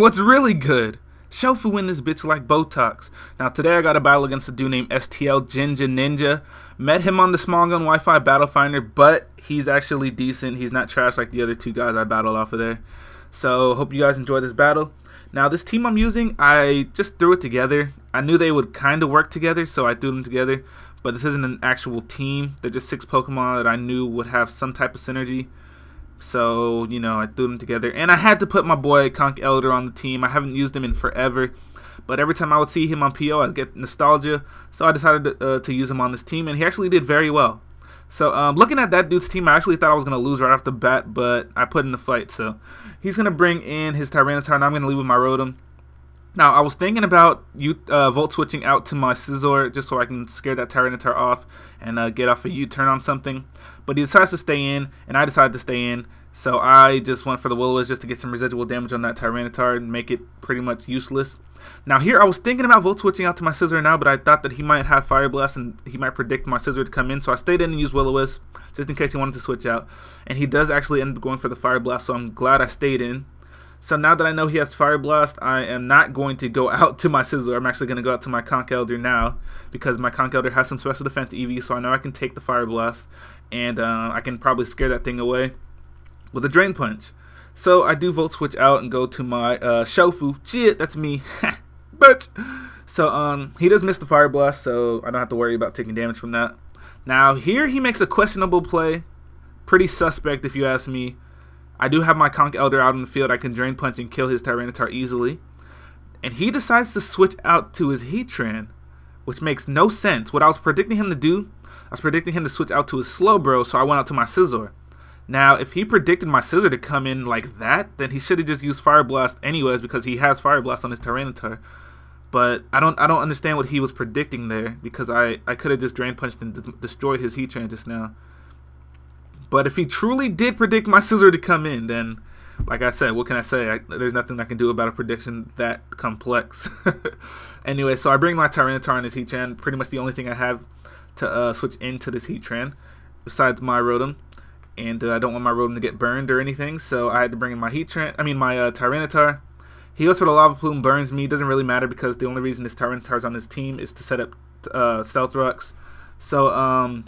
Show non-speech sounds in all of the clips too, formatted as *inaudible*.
What's really good? Shofu in this bitch like Botox. Now today I got a battle against a dude named STL Ginga Ninja. Met him on the Smogon Wi-Fi Battle Finder, but he's actually decent. He's not trash like the other two guys I battled off of there. So hope you guys enjoy this battle. Now this team I'm using, I just threw it together. I knew they would kind of work together, so I threw them together. But this isn't an actual team. They're just six Pokemon that I knew would have some type of synergy. So, you know, I threw them together. And I had to put my boy Conkeldurr on the team. I haven't used him in forever. But every time I would see him on PO, I'd get nostalgia. So I decided to, uh, to use him on this team. And he actually did very well. So um, looking at that dude's team, I actually thought I was going to lose right off the bat. But I put in the fight. So he's going to bring in his Tyranitar. And I'm going to leave with my Rotom. Now, I was thinking about you uh, Volt switching out to my Scizor just so I can scare that Tyranitar off and uh, get off a U-turn on something. But he decides to stay in, and I decided to stay in. So I just went for the will just to get some residual damage on that Tyranitar and make it pretty much useless. Now here, I was thinking about Volt switching out to my Scizor now, but I thought that he might have Fire Blast and he might predict my Scizor to come in. So I stayed in and used will just in case he wanted to switch out. And he does actually end up going for the Fire Blast, so I'm glad I stayed in. So now that I know he has Fire Blast, I am not going to go *laughs* out to my Scizor. I'm actually going to go out to my Conkeldurr now because my Conkeldurr has some special defense EV, so I know I can take the Fire Blast and uh, I can probably scare that thing away with a Drain Punch. So I do Volt Switch out and go to my uh, Shofu. Shit, that's me. *laughs* but so um, he does miss the Fire Blast, so I don't have to worry about taking damage from that. Now here he makes a questionable play, pretty suspect if you ask me. I do have my Conkeldurr out in the field. I can Drain Punch and kill his Tyranitar easily. And he decides to switch out to his Heatran, which makes no sense. What I was predicting him to do, I was predicting him to switch out to his Slowbro, so I went out to my Scizor. Now, if he predicted my Scizor to come in like that, then he should have just used Fire Blast anyways because he has Fire Blast on his Tyranitar. But I don't I don't understand what he was predicting there because I, I could have just Drain Punched and destroyed his Heatran just now. But if he truly did predict my Scizor to come in, then, like I said, what can I say? I, there's nothing I can do about a prediction that complex. *laughs* anyway, so I bring my Tyranitar and his Heatran. Pretty much the only thing I have to uh, switch into this Heatran, besides my Rotom. And uh, I don't want my Rotom to get burned or anything, so I had to bring in my Heatran. I mean, my uh, Tyranitar. He goes for the Lava Plume, burns me. Doesn't really matter because the only reason this Tyranitar is on this team is to set up uh, Stealth Rocks. So, um,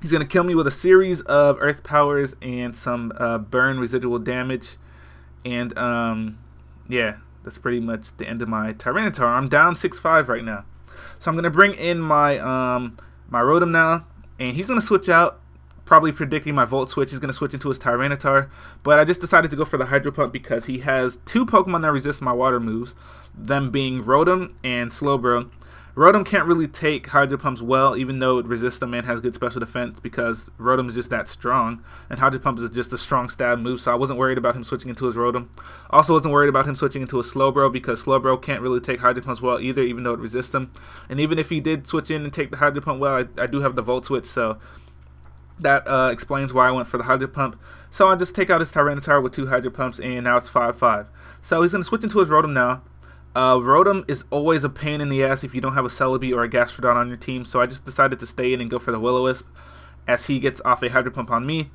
He's going to kill me with a series of earth powers and some uh, burn residual damage. And, um, yeah, that's pretty much the end of my Tyranitar. I'm down 6-5 right now. So I'm going to bring in my, um, my Rotom now. And he's going to switch out, probably predicting my Volt Switch. He's going to switch into his Tyranitar. But I just decided to go for the Hydro Pump because he has two Pokemon that resist my water moves. Them being Rotom and Slowbro. Rotom can't really take Hydro Pumps well, even though it resists them and has good special defense because Rotom is just that strong, and Hydro Pump is just a strong stab move, so I wasn't worried about him switching into his Rotom. Also wasn't worried about him switching into a Slowbro because Slowbro can't really take Hydro Pumps well either, even though it resists them. And even if he did switch in and take the Hydro Pump well, I, I do have the Volt Switch, so that uh, explains why I went for the Hydro Pump. So I just take out his Tyranitar with two Hydro Pumps, and now it's 5-5. So he's going to switch into his Rotom now. Uh, Rotom is always a pain in the ass if you don't have a Celebi or a Gastrodon on your team, so I just decided to stay in and go for the Will-O-Wisp as he gets off a Hydro Pump on me.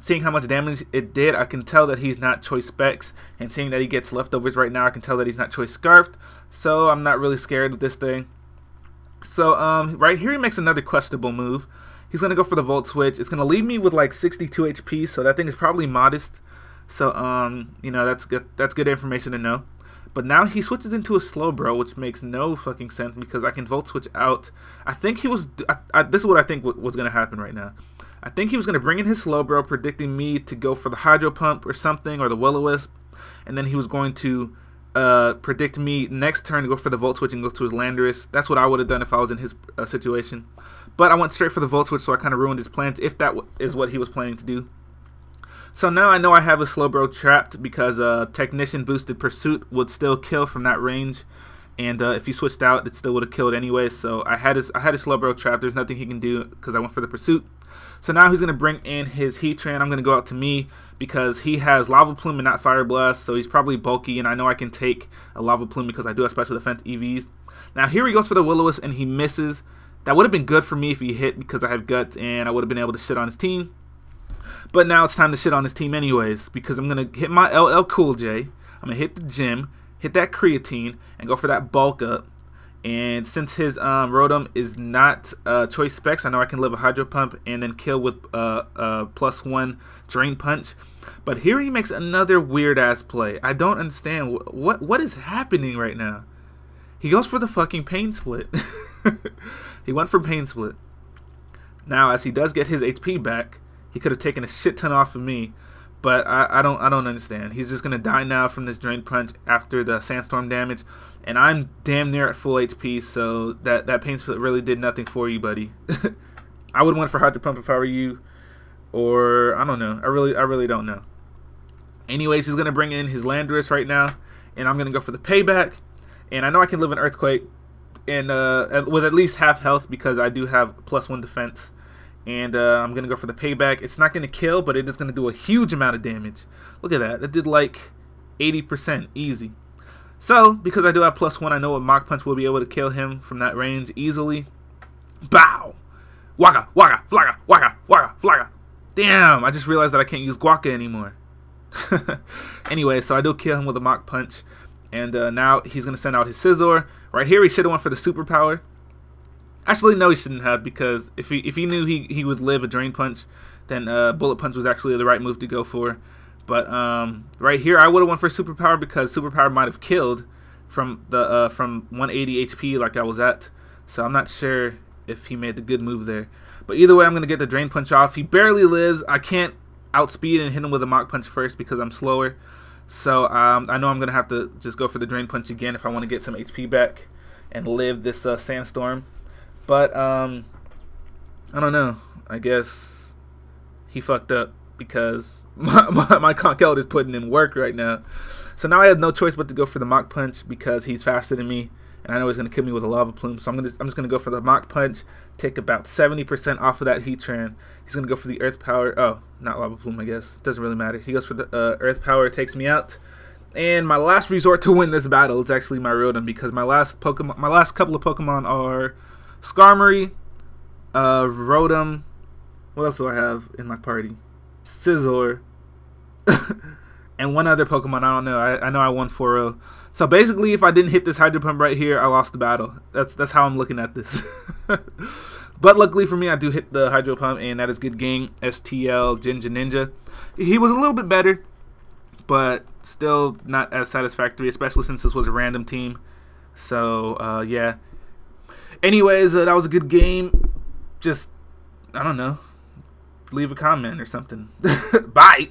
Seeing how much damage it did, I can tell that he's not Choice Specs, and seeing that he gets leftovers right now, I can tell that he's not Choice Scarfed, so I'm not really scared of this thing. So, um, right here he makes another questionable move. He's going to go for the Volt Switch. It's going to leave me with like 62 HP, so that thing is probably modest. So, um, you know, that's good, that's good information to know. But now he switches into a Slowbro, which makes no fucking sense because I can Volt Switch out. I think he was. I, I, this is what I think was going to happen right now. I think he was going to bring in his Slowbro, predicting me to go for the Hydro Pump or something, or the Will-O-Wisp. And then he was going to uh, predict me next turn to go for the Volt Switch and go to his Landorus. That's what I would have done if I was in his uh, situation. But I went straight for the Volt Switch, so I kind of ruined his plans, if that is what he was planning to do. So now I know I have a Slowbro trapped because uh, Technician boosted Pursuit would still kill from that range. And uh, if he switched out, it still would have killed anyway. So I had his I had a Slowbro trapped. There's nothing he can do because I went for the Pursuit. So now he's going to bring in his Heatran. I'm going to go out to me because he has Lava Plume and not Fire Blast. So he's probably bulky, and I know I can take a Lava Plume because I do have Special Defense EVs. Now here he goes for the Will-O-Wisp, and he misses. That would have been good for me if he hit because I have Guts, and I would have been able to sit on his team. But now it's time to shit on his team anyways because I'm going to hit my LL Cool J. I'm I'm gonna hit the gym, hit that creatine, and go for that bulk up. And since his um, Rotom is not uh, choice specs, I know I can live a Hydro Pump and then kill with uh, uh, plus one Drain Punch. But here he makes another weird ass play. I don't understand what, what is happening right now. He goes for the fucking pain split. *laughs* he went for pain split. Now, as he does get his HP back, he could have taken a shit ton off of me, but I, I don't I don't understand. He's just gonna die now from this drain punch after the sandstorm damage, and I'm damn near at full HP, so that that pain split really did nothing for you, buddy. *laughs* I would went for hydro pump if I were you, or I don't know. I really I really don't know. Anyways, he's gonna bring in his Landorus right now, and I'm gonna go for the payback. And I know I can live an earthquake, and uh, with at least half health because I do have plus one defense and uh, I'm gonna go for the payback. It's not gonna kill, but it is gonna do a huge amount of damage. Look at that. That did like 80% easy. So, because I do have plus one, I know a Mach Punch will be able to kill him from that range easily. Bow! Waka, waka, Flocka, waka, waka, Flocka. Damn, I just realized that I can't use Guaca anymore. *laughs* anyway, so I do kill him with a Mach Punch. And uh, now he's going to send out his Scizor. Right here, he should have went for the Superpower. Actually, no, he shouldn't have because if he if he knew he he would live a drain punch, then uh, bullet punch was actually the right move to go for. But um, right here, I would have went for superpower because superpower might have killed from the uh, from 180 HP like I was at. So I'm not sure if he made the good move there. But either way, I'm gonna get the drain punch off. He barely lives. I can't outspeed and hit him with a Mach Punch first because I'm slower. So um, I know I'm gonna have to just go for the drain punch again if I want to get some HP back and live this uh, sandstorm. But um, I don't know. I guess he fucked up because *laughs* my my, my is putting in work right now. So now I have no choice but to go for the Mach Punch because he's faster than me, and I know he's gonna kill me with a Lava Plume. So I'm gonna I'm just gonna go for the Mach Punch, take about 70% off of that Heatran. He's gonna go for the Earth Power. Oh, not Lava Plume, I guess. Doesn't really matter. He goes for the uh, Earth Power, takes me out. And my last resort to win this battle is actually my Rotom because my last Pokemon, my last couple of Pokemon are Skarmory, uh, Rotom. What else do I have in my party? Scizor. *laughs* and one other Pokemon. I don't know. I, I know I won 4-0. So basically, if I didn't hit this Hydro Pump right here, I lost the battle. That's that's how I'm looking at this. *laughs* but luckily for me, I do hit the Hydro Pump, and that is good game. STL Ginga Ninja. He was a little bit better, but still not as satisfactory, especially since this was a random team. So uh, yeah, Anyways, uh, that was a good game. Just, I don't know. Leave a comment or something. *laughs* Bye.